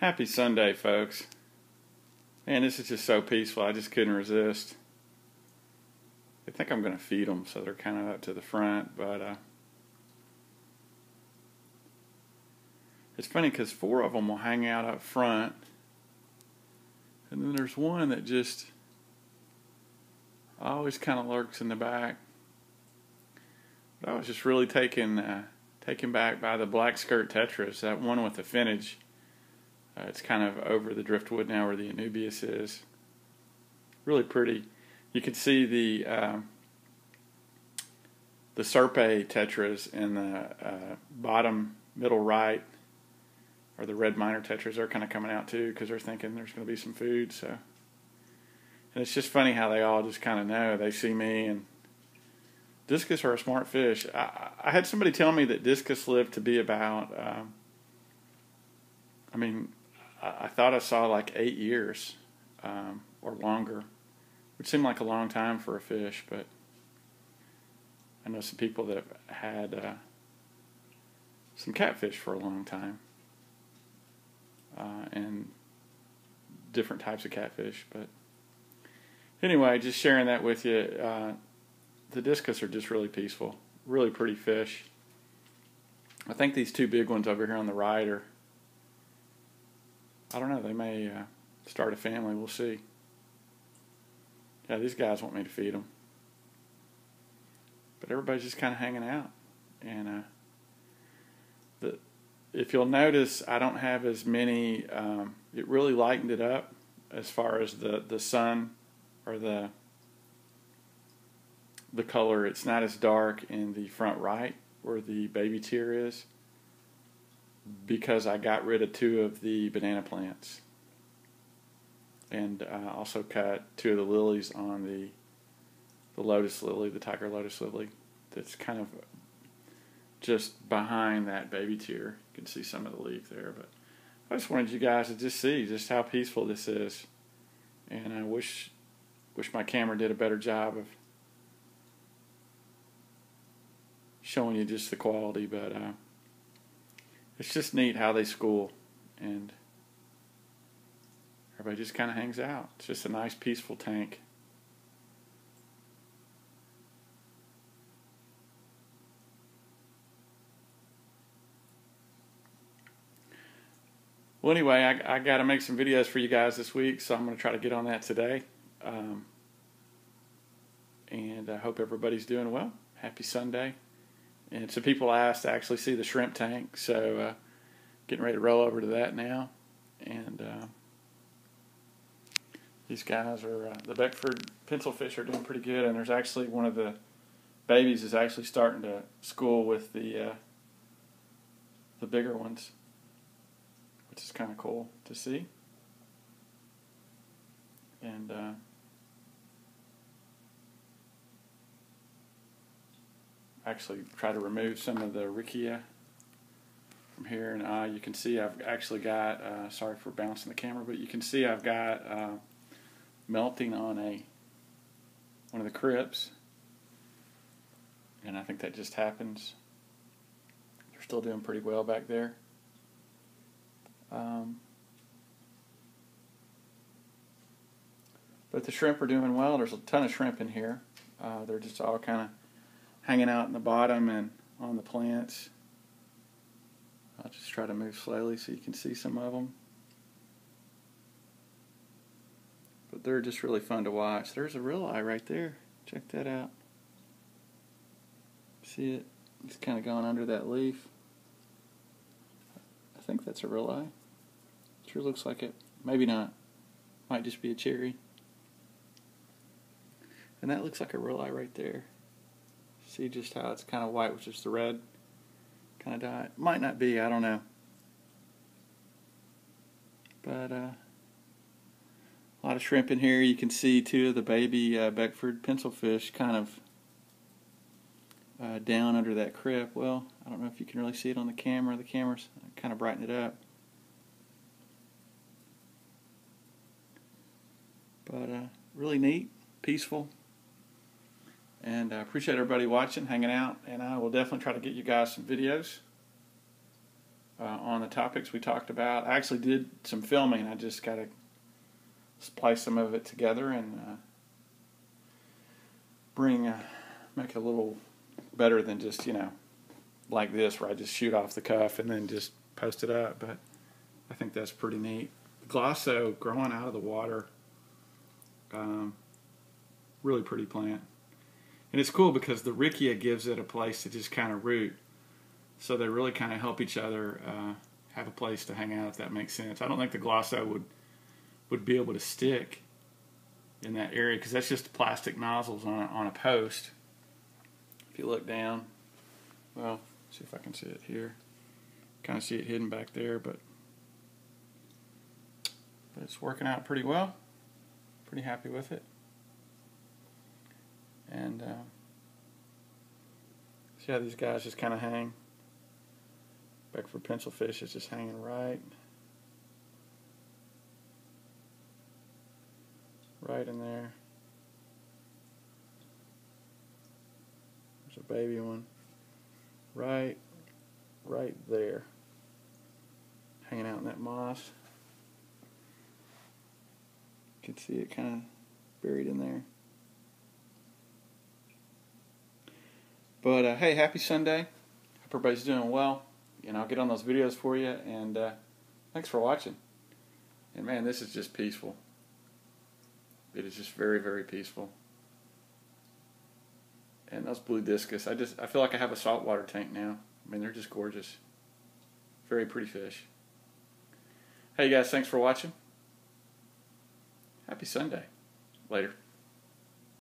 Happy Sunday, folks. Man, this is just so peaceful. I just couldn't resist. I think I'm going to feed them, so they're kind of up to the front. But uh, it's funny because four of them will hang out up front, and then there's one that just always kind of lurks in the back. But I was just really taken uh, taken back by the black skirt tetras, that one with the finnage. Uh, it's kind of over the driftwood now where the Anubias is. Really pretty. You can see the uh, the Serpae tetras in the uh, bottom middle right, or the red minor tetras are kind of coming out too because they're thinking there's going to be some food. So, and it's just funny how they all just kind of know. They see me and discus are a smart fish. I, I had somebody tell me that discus live to be about. Um, I mean, I thought I saw like eight years um, or longer, which seemed like a long time for a fish, but I know some people that have had uh, some catfish for a long time uh, and different types of catfish. But anyway, just sharing that with you. Uh, the discus are just really peaceful, really pretty fish. I think these two big ones over here on the right are I don't know. They may uh, start a family. We'll see. Yeah, these guys want me to feed them, but everybody's just kind of hanging out. And uh, the if you'll notice, I don't have as many. Um, it really lightened it up as far as the the sun or the the color. It's not as dark in the front right where the baby tear is because I got rid of two of the banana plants and uh, also cut two of the lilies on the the lotus lily, the tiger lotus lily, that's kind of just behind that baby tear. You can see some of the leaf there, but I just wanted you guys to just see just how peaceful this is, and I wish wish my camera did a better job of showing you just the quality, but. Uh, it's just neat how they school and everybody just kind of hangs out. It's just a nice, peaceful tank. Well, anyway, I, I got to make some videos for you guys this week, so I'm going to try to get on that today. Um, and I hope everybody's doing well. Happy Sunday. And some people asked to actually see the shrimp tank, so uh, getting ready to roll over to that now. And uh, these guys are uh, the Beckford pencil fish are doing pretty good, and there's actually one of the babies is actually starting to school with the uh, the bigger ones, which is kind of cool to see. And actually try to remove some of the Riccia from here. And uh, you can see I've actually got, uh, sorry for bouncing the camera, but you can see I've got uh, melting on a one of the crypts. And I think that just happens. They're still doing pretty well back there. Um, but the shrimp are doing well. There's a ton of shrimp in here. Uh, they're just all kind of hanging out in the bottom and on the plants. I'll just try to move slowly so you can see some of them. But they're just really fun to watch. There's a Rili right there. Check that out. See it? It's kind of going under that leaf. I think that's a Rili. Sure looks like it. Maybe not. Might just be a cherry. And that looks like a Rili right there. See just how it's kind of white with just the red kind of dye. Might not be, I don't know. But uh, a lot of shrimp in here. You can see two of the baby uh, Beckford pencilfish kind of uh, down under that crypt. Well, I don't know if you can really see it on the camera. The camera's kind of brighten it up. But uh, really neat, peaceful. And I appreciate everybody watching, hanging out, and I will definitely try to get you guys some videos. uh, on the topics we talked about. I actually did some filming. I just got to splice some of it together and uh, bring, uh, make a little better than just, you know, like this where I just shoot off the cuff and then just post it up. But I think that's pretty neat. Glosso growing out of the water. Um, really pretty plant. And it's cool because the Riccia gives it a place to just kind of root. So they really kind of help each other uh, have a place to hang out, if that makes sense. I don't think the Glosso would would be able to stick in that area because that's just plastic nozzles on a, on a post. If you look down, well, see if I can see it here. Kind of see it hidden back there, but but it's working out pretty well. Pretty happy with it. And uh, see how these guys just kind of hang. Beckford pencil fish is just hanging right. Right in there. There's a baby one. Right, right there. Hanging out in that moss. You can see it kind of buried in there. But uh, hey, happy Sunday. Hope everybody's doing well. And I'll get on those videos for you. And uh, thanks for watching. And man, this is just peaceful. It is just very, very peaceful. And those blue discus, I just I feel like I have a saltwater tank now. I mean, they're just gorgeous. Very pretty fish. Hey guys, thanks for watching. Happy Sunday. Later.